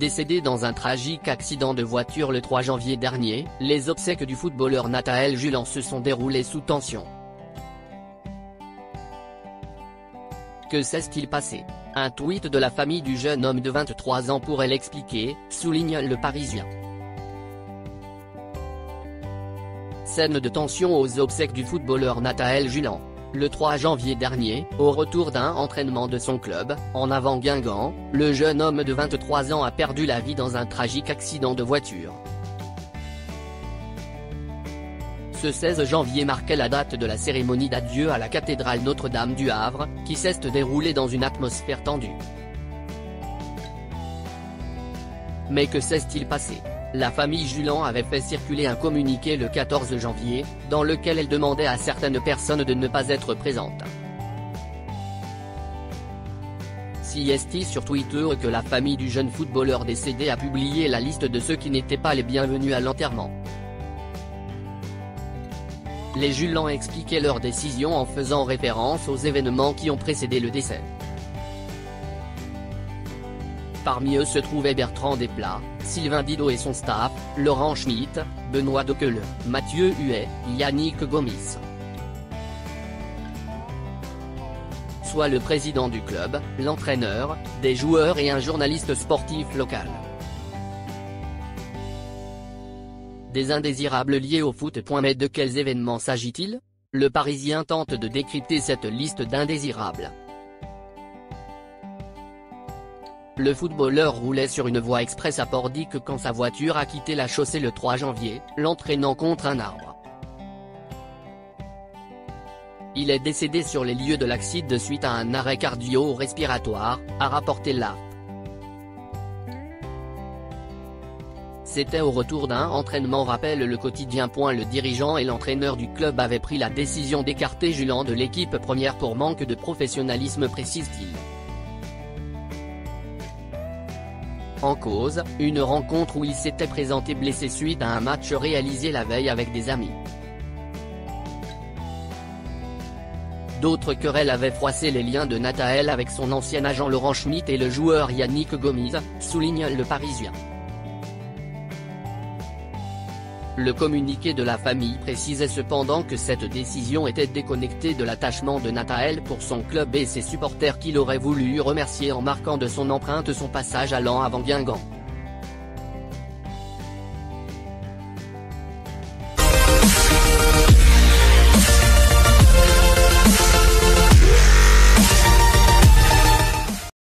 décédé dans un tragique accident de voiture le 3 janvier dernier, les obsèques du footballeur Nathaël Julan se sont déroulées sous tension. Que s'est-il passé? Un tweet de la famille du jeune homme de 23 ans pourrait l'expliquer, souligne le Parisien. Scène de tension aux obsèques du footballeur Nathaël Julan. Le 3 janvier dernier, au retour d'un entraînement de son club, en avant Guingamp, le jeune homme de 23 ans a perdu la vie dans un tragique accident de voiture. Ce 16 janvier marquait la date de la cérémonie d'adieu à la cathédrale Notre-Dame du Havre, qui s'est déroulée dans une atmosphère tendue. Mais que s'est-il passé? La famille Julan avait fait circuler un communiqué le 14 janvier, dans lequel elle demandait à certaines personnes de ne pas être présentes. Est sur Twitter que la famille du jeune footballeur décédé a publié la liste de ceux qui n'étaient pas les bienvenus à l'enterrement. Les Julans expliquaient leur décision en faisant référence aux événements qui ont précédé le décès. Parmi eux se trouvaient Bertrand Desplat, Sylvain Didot et son staff, Laurent Schmitt, Benoît Dequele, Mathieu Huet, Yannick Gomis. Soit le président du club, l'entraîneur, des joueurs et un journaliste sportif local. Des indésirables liés au foot. Mais de quels événements s'agit-il? Le Parisien tente de décrypter cette liste d'indésirables. Le footballeur roulait sur une voie express à Pordic quand sa voiture a quitté la chaussée le 3 janvier, l'entraînant contre un arbre. Il est décédé sur les lieux de l'accident suite à un arrêt cardio-respiratoire, a rapporté la. C'était au retour d'un entraînement rappelle le quotidien. Le dirigeant et l'entraîneur du club avaient pris la décision d'écarter Julan de l'équipe première pour manque de professionnalisme précise-t-il. En cause, une rencontre où il s'était présenté blessé suite à un match réalisé la veille avec des amis. D'autres querelles avaient froissé les liens de Nathael avec son ancien agent Laurent Schmitt et le joueur Yannick Gomis, souligne le Parisien. Le communiqué de la famille précisait cependant que cette décision était déconnectée de l'attachement de Nathael pour son club et ses supporters qu'il aurait voulu remercier en marquant de son empreinte son passage allant avant Guingamp.